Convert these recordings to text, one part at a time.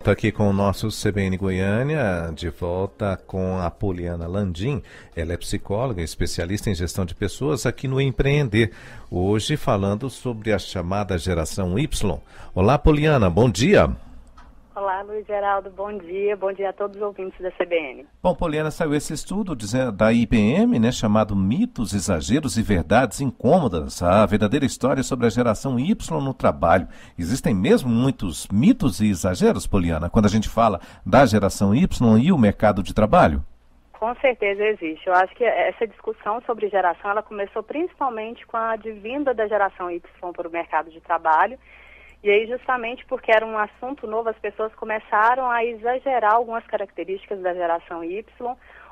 Está aqui com o nosso CBN Goiânia, de volta com a Poliana Landim. Ela é psicóloga, especialista em gestão de pessoas aqui no Empreender. Hoje falando sobre a chamada geração Y. Olá, Poliana, bom dia. Olá, Luiz Geraldo, bom dia. Bom dia a todos os ouvintes da CBN. Bom, Poliana, saiu esse estudo da IBM, né, chamado Mitos, Exageros e Verdades Incômodas, a verdadeira história sobre a geração Y no trabalho. Existem mesmo muitos mitos e exageros, Poliana, quando a gente fala da geração Y e o mercado de trabalho? Com certeza existe. Eu acho que essa discussão sobre geração, ela começou principalmente com a advinda da geração Y para o mercado de trabalho e aí, justamente porque era um assunto novo, as pessoas começaram a exagerar algumas características da geração Y,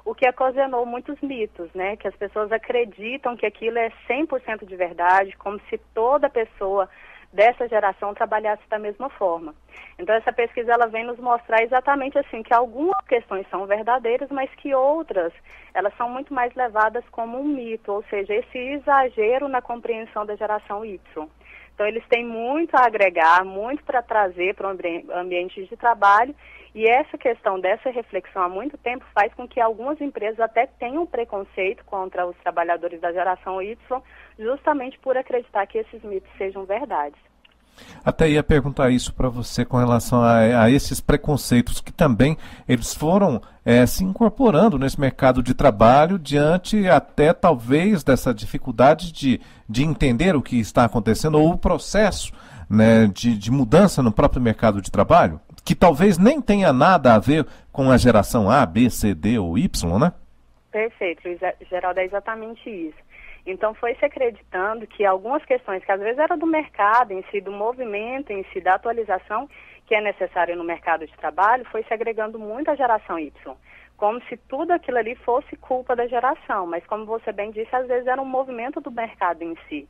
o que ocasionou muitos mitos, né? Que as pessoas acreditam que aquilo é 100% de verdade, como se toda pessoa dessa geração trabalhasse da mesma forma. Então essa pesquisa ela vem nos mostrar exatamente assim que algumas questões são verdadeiras, mas que outras elas são muito mais levadas como um mito, ou seja, esse exagero na compreensão da geração Y. Então, eles têm muito a agregar, muito para trazer para o ambiente de trabalho. E essa questão dessa reflexão há muito tempo faz com que algumas empresas até tenham preconceito contra os trabalhadores da geração Y, justamente por acreditar que esses mitos sejam verdades. Até ia perguntar isso para você com relação a, a, esses preconceitos que também eles foram é, se incorporando nesse mercado de trabalho diante até talvez dessa dificuldade de, de entender o que está acontecendo ou o processo né, de, de mudança no próprio mercado de trabalho, que talvez nem tenha nada a ver com a geração A, B, C, D ou Y, né? Perfeito, Geraldo, é exatamente isso. Então foi se acreditando que algumas questões que às vezes eram do mercado em si, do movimento em si, da atualização que é necessário no mercado de trabalho, foi se agregando muito à geração Y. Como se tudo aquilo ali fosse culpa da geração, mas como você bem disse, às vezes era um movimento do mercado em si.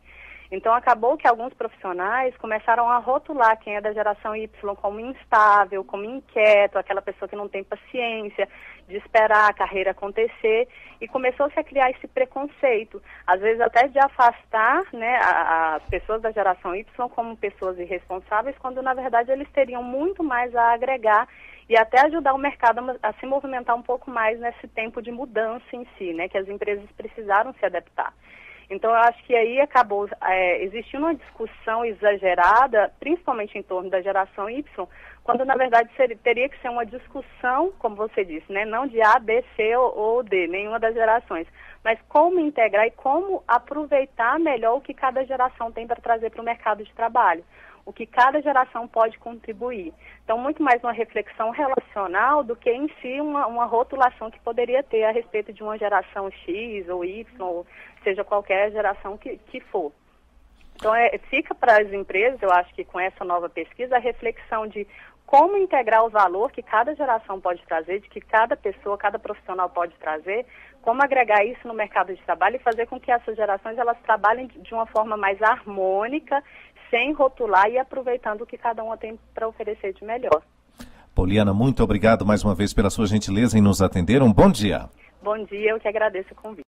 Então acabou que alguns profissionais começaram a rotular quem é da geração Y como instável, como inquieto, aquela pessoa que não tem paciência de esperar a carreira acontecer e começou-se a criar esse preconceito, às vezes até de afastar né, as pessoas da geração Y como pessoas irresponsáveis, quando na verdade eles teriam muito mais a agregar e até ajudar o mercado a, se movimentar um pouco mais nesse tempo de mudança em si, né, que as empresas precisaram se adaptar. Então, eu acho que aí acabou é, existindo uma discussão exagerada, principalmente em torno da geração Y, quando na verdade seria, teria que ser uma discussão, como você disse, né, não de A, B, C ou, ou D, nenhuma das gerações, mas como integrar e como aproveitar melhor o que cada geração tem para trazer para o mercado de trabalho o que cada geração pode contribuir. Então, muito mais uma reflexão relacional do que em si uma, uma rotulação que poderia ter a respeito de uma geração X ou Y, ou seja qualquer geração que, que for. Então, é, fica para as empresas, eu acho que com essa nova pesquisa, a reflexão de como integrar o valor que cada geração pode trazer, de que cada pessoa, cada profissional pode trazer, como agregar isso no mercado de trabalho e fazer com que essas gerações elas trabalhem de uma forma mais harmônica sem rotular e aproveitando o que cada uma tem para oferecer de melhor. Poliana, muito obrigado mais uma vez pela sua gentileza em nos atender. Um bom dia. Bom dia, eu que agradeço o convite.